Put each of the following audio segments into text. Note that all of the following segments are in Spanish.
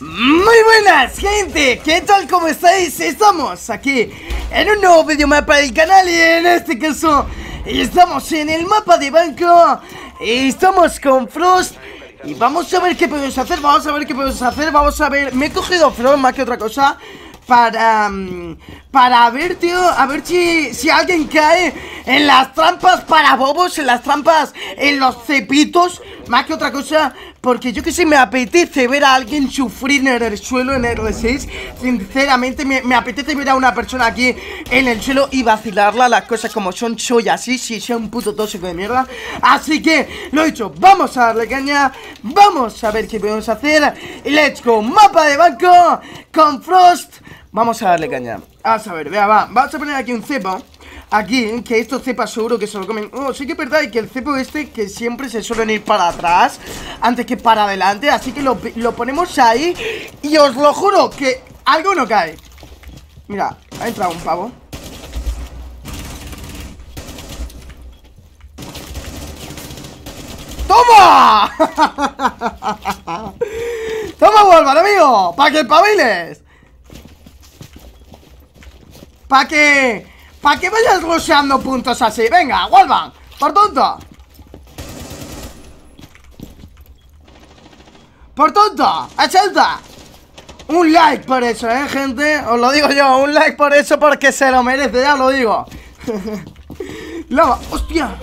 Muy buenas gente, ¿qué tal? ¿Cómo estáis? Estamos aquí en un nuevo video mapa del canal y en este caso estamos en el mapa de banco y estamos con Frost y vamos a ver qué podemos hacer, vamos a ver qué podemos hacer, vamos a ver, me he cogido Frost más que otra cosa para, mm, para ver, tío, a ver si, si alguien cae en las trampas para bobos, en las trampas, en los cepitos, más que otra cosa, porque yo que sé, me apetece ver a alguien sufrir en el suelo en R6, sinceramente, me, apetece ver a una persona aquí en el suelo y vacilarla, las cosas como son, soy así, si soy un puto tóxico de mierda, así que, lo he dicho, vamos a darle caña, vamos a ver qué podemos hacer, let's go, mapa de banco, con Frost, Vamos a darle caña. A ver, vea, va. Vamos a poner aquí un cepo Aquí, que estos cepas seguro que se lo comen Oh, sí que es verdad que el cepo este Que siempre se suelen ir para atrás Antes que para adelante Así que lo, lo ponemos ahí Y os lo juro que algo no cae Mira, ha entrado un pavo ¡Toma! ¡Toma, Wolvar, amigo! ¡Para que paviles! ¿Para qué? ¿Para qué vayas rusheando puntos así? Venga, vuelvan Por tonto Por tonto ¡Echenta! Un like por eso, ¿eh, gente? Os lo digo yo, un like por eso porque se lo merece, ya lo digo Lava, hostia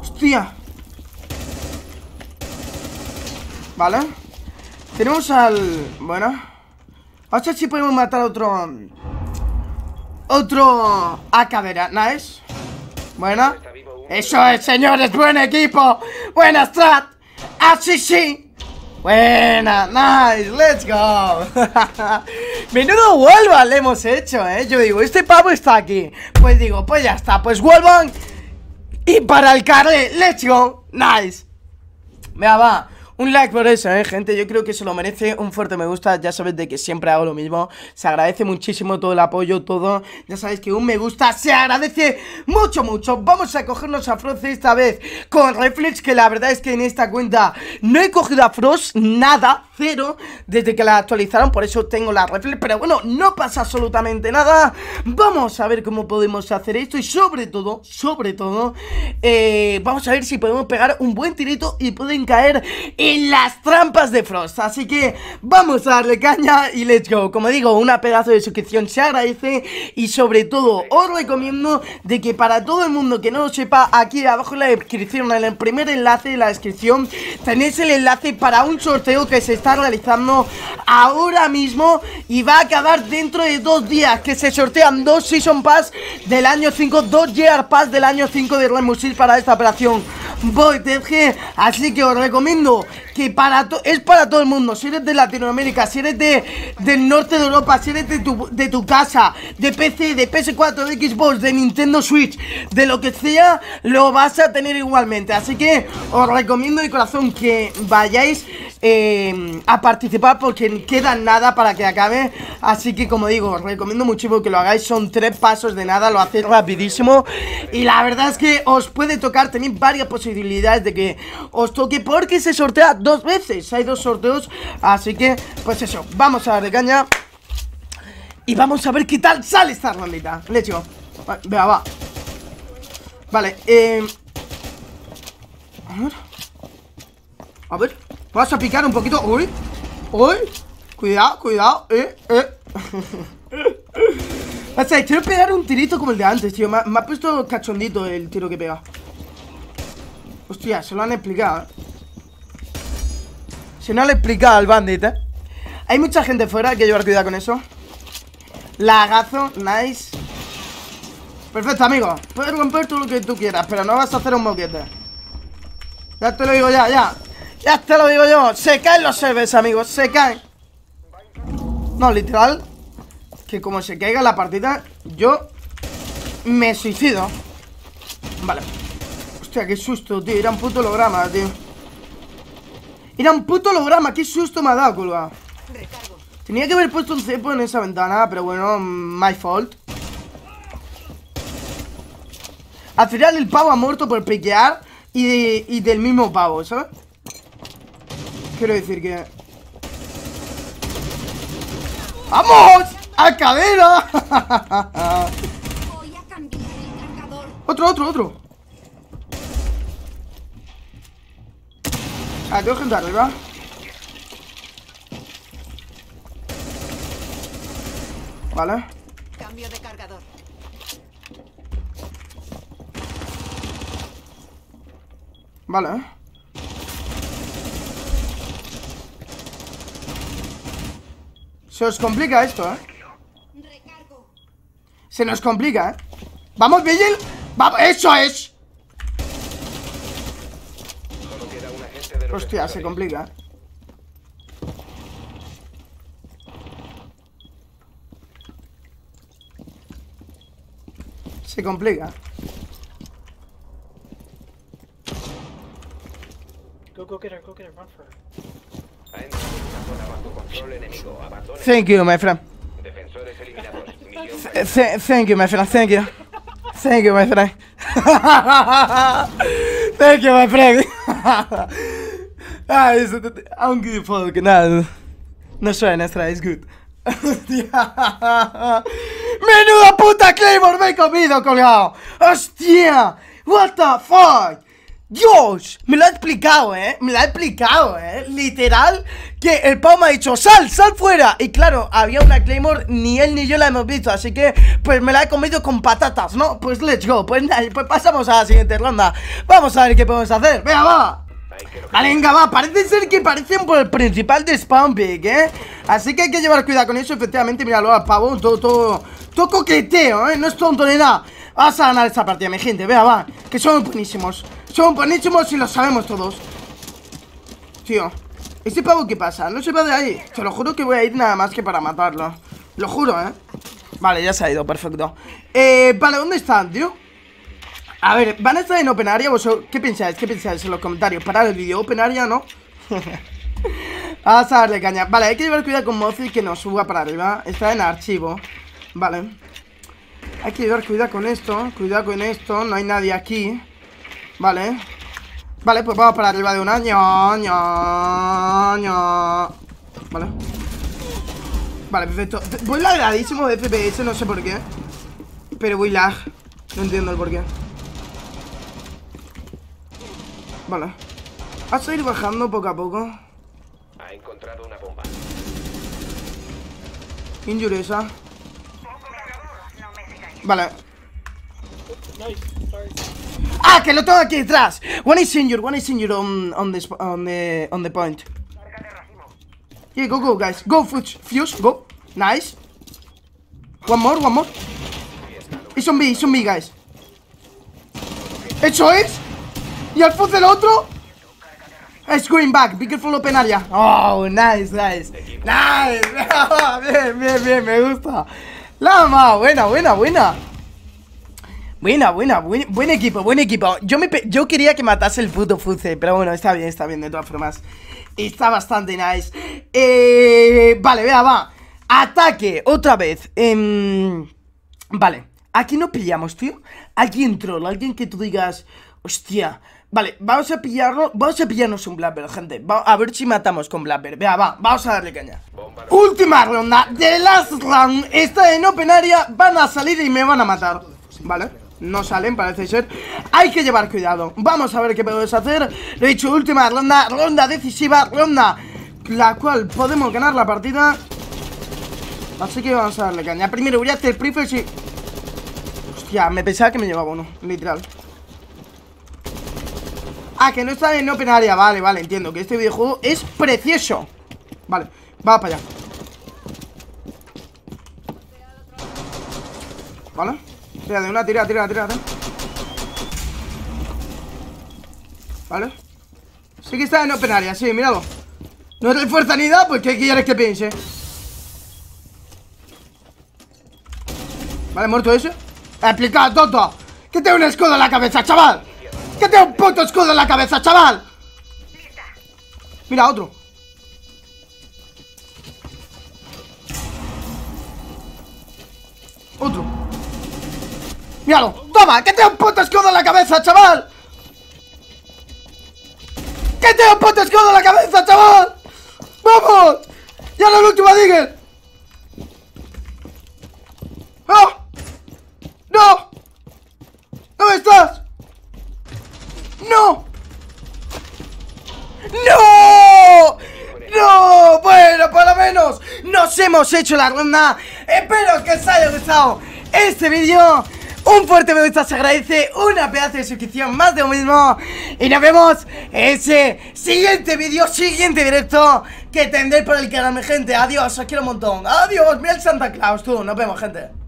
Hostia Vale Tenemos al... Bueno Vamos a ver si podemos matar a otro... Otro... A cadera, nice Bueno. Eso es, señores, buen equipo. Buena strat. Así sí Buena, nice, let's go. Menudo vuelvan le hemos hecho, eh. Yo digo, este pavo está aquí. Pues digo, pues ya está, pues vuelvan Y para el carle, let's go. Nice. Venga, va un like por eso, eh, gente, yo creo que se lo merece Un fuerte me gusta, ya sabéis de que siempre hago lo mismo Se agradece muchísimo todo el apoyo, todo Ya sabéis que un me gusta se agradece mucho, mucho. Vamos a cogernos a Frost esta vez con Reflex Que la verdad es que en esta cuenta no he cogido a Frost nada, cero Desde que la actualizaron, por eso tengo la Reflex Pero bueno, no pasa absolutamente nada. Vamos a ver cómo podemos hacer esto Y sobre todo, sobre todo eh, Vamos a ver si podemos pegar un buen tirito Y pueden caer en las trampas de Frost. Así que vamos a darle caña y let's go. Como digo, una pedazo de suscripción se agradece Y sobre todo os recomiendo de que para todo el mundo que no lo sepa Aquí abajo en la descripción, en el primer enlace de la descripción Tenéis el enlace para un sorteo que se está realizando ahora mismo Y va a acabar dentro de dos días Que se sortean dos Season Pass del año 5 Dos Year Pass del año 5 de Remusil para esta operación Voy TG Así que os recomiendo que para es para todo el mundo. Si eres de Latinoamérica, si eres de, del norte de Europa, si eres de tu, de tu casa, de PC, de PS4, de Xbox, de Nintendo Switch, de lo que sea, lo vas a tener igualmente. Así que os recomiendo de corazón que vayáis eh, a participar porque queda nada para que acabe. Así que como digo, os recomiendo muchísimo que lo hagáis. Son tres pasos de nada, lo hacéis rapidísimo. Y la verdad es que os puede tocar, tenéis varias posibilidades de que os toque porque se sortea dos veces. Hay dos sorteos. Así que, pues eso, vamos a darle caña. Y vamos a ver qué tal sale esta rondita. Le echo. Vea, va. Vale, eh... A ver. A ver. Vamos a picar un poquito. Uy. Uy. Cuidado, cuidado. Eh, eh. o sea, quiero pegar un tirito como el de antes, tío. Me ha, puesto cachondito el tiro que pega. Hostia, se lo han explicado, eh. Si no le he explicado al bandit, ¿eh? Hay mucha gente fuera, hay que llevar cuidado con eso. Lagazo, nice. Perfecto, amigo. Puedes romper todo lo que tú quieras Pero no vas a hacer un moquete. Ya te lo digo ya, ya. Ya te lo digo yo. Se caen los servers, amigos Se caen. No, literal. Que como se caiga la partida Yo Me suicido. Vale. Hostia, qué susto, tío. Era un puto holograma, tío era un puto holograma, qué susto me ha dado, culpa Tenía que haber puesto un cepo en esa ventana Pero bueno, my fault Al final el pavo ha muerto por piquear y, y del mismo pavo, ¿sabes? Quiero decir que... ¡Vamos! ¡A cadera! Otro, otro, otro. Ah, tengo gente arriba. Vale. Cambio de cargador. Vale. Se os complica esto, ¿eh? Se nos complica, ¿eh? ¡Vamos, Vigil! ¡Vamos! ¡Eso es! Solo queda un agente de los Hostia, se complica. Se complica. Go, go get her, go get her, run for her. Ha entrado en una zona bajo control enemigo. Abandone. Thank you, my friend. Defensores eliminados. Misión Th- th- thank you, my friend. Thank you. Thank you, my friend. thank you, my friend. ah, is it, I'm good for nada. No suena extra, es good. ¡Menuda puta Claymore me he comido, colgado! ¡Hostia! ¡What the fuck! ¡Dios! Me lo ha explicado, ¿eh? Me lo ha explicado, ¿eh? Literal, que el Pau me ha dicho ¡Sal! ¡Sal fuera! Y claro, había una Claymore, ni él ni yo la hemos visto Así que, pues me la he comido con patatas, ¿no? Pues let's go, pues, pues pasamos a la siguiente ronda Vamos a ver qué podemos hacer ¡Venga, va! Vale, venga, va, parece ser que parecen por el principal de Spawn Pick, ¿eh? Así que hay que llevar cuidado con eso, efectivamente, míralo al pavo, todo, todo, todo coqueteo, ¿eh? No es tonto ni nada Vas a ganar esta partida, mi gente, vea, va, que son buenísimos Son buenísimos y lo sabemos todos Tío, ¿este pavo qué pasa? No se va de ahí Te lo juro que voy a ir nada más que para matarlo Lo juro, ¿eh? Vale, ya se ha ido, perfecto Eh, vale, ¿dónde están, tío? A ver, ¿van a estar en Open Area? ¿Vosotros qué pensáis? ¿Qué pensáis en los comentarios? Parar el vídeo, Open Area, ¿no? Vamos a darle caña. Vale, hay que llevar cuidado con Mozi que nos suba para arriba. Está en archivo. Vale. Hay que llevar cuidado con esto Cuidado con esto, no hay nadie aquí. Vale. Vale, pues vamos para arriba de una. Ño, ño, ño. Vale. Vale, perfecto. Voy lagradísimo de FPS, no sé por qué. Pero voy lag. No entiendo el por qué Vale. Vas a ir bajando poco a poco. Ha encontrado una bomba. Vale. Ah, que lo tengo aquí detrás. One is injured, one is injured on, on, the, sp- on, the, on the point. Yeah, go, go, guys. Go, Fuse, Fuse, go. Nice. One more, one more. It's on B, it's on B, guys. ¿Eso es? ¿Y al Fuse el otro? Going back, be careful open area Oh, nice, nice. Nice. Bien, bien, bien, me gusta. Lama, buena, buena, buena. Buena, buena, buen, buen equipo, buen equipo. Yo, me, yo quería que matase el puto Fuce Pero bueno, está bien, está bien, de todas formas. Está bastante nice. Eh, Vale, vea, va. Ataque, otra vez. Em, Vale, aquí no pillamos, tío. Alguien troll, alguien que tú digas Hostia Vale, vamos a pillarlo Vamos a pillarnos un Blabber, gente. A ver si matamos con Blabber Vea, va, vamos a darle caña. Última ronda de last round Está en open area Van a salir y me van a matar. Vale no salen, parece ser. Hay que llevar cuidado. Vamos a ver qué podemos hacer. Lo he dicho, última ronda Ronda decisiva Ronda La cual podemos ganar la partida. Así que vamos a darle caña. Primero voy a hacer prefers y... Hostia, me pensaba que me llevaba uno Literal Ah, que no está en open area. Vale, vale, entiendo Que este videojuego es precioso. Vale, va para allá. Vale. Tira de una, tira, tira, tira, tira. Vale. Sí que está en open area, sí, míralo. No refuerza ni nada, pues ¿qué quieres que piense? Vale, muerto ese. Explicado, tonto. Que tengo un escudo en la cabeza, chaval Que tengo un puto escudo en la cabeza, chaval Mira, otro Otro Míralo, toma, que tengo un puto escudo en la cabeza, chaval Que tengo un puto escudo en la cabeza, chaval última Digger! ¡Ah! ¡No! ¿Dónde estás? ¡No! ¡No! ¡No! Bueno, por lo menos nos hemos hecho la ronda. Espero que os haya gustado este vídeo. Un fuerte me gusta se agradece, una pedazo de suscripción, más de lo mismo. Y nos vemos en ese siguiente vídeo, siguiente directo que tendré por el canal, mi gente. Adiós, os quiero un montón. Adiós, mira el Santa Claus, tú, nos vemos, gente